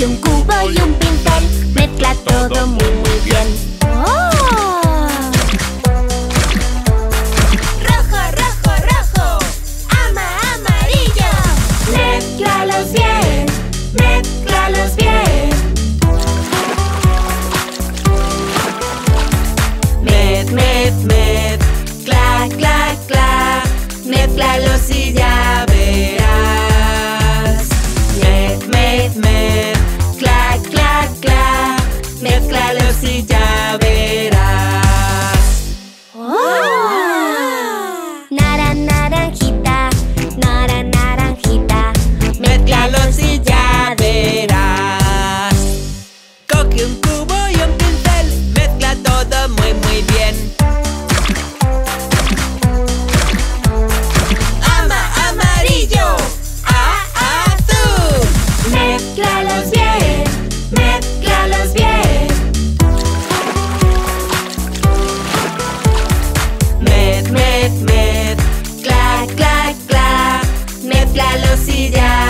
Chiều Cuba dùng pintan Mezcla todo muy muy bien templa los sillas.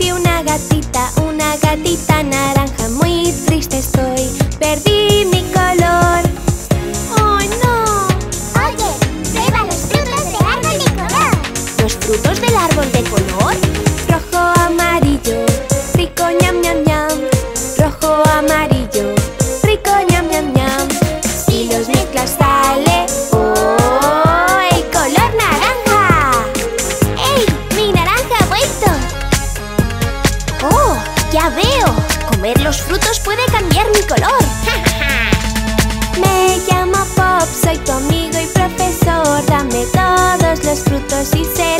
Una gatita, una gatita naranja. Muy triste estoy, perdí mi color. los frutos puede cambiar mi color. Me llamo Pop, soy tu amigo y profesor. Dame todos los frutos y sé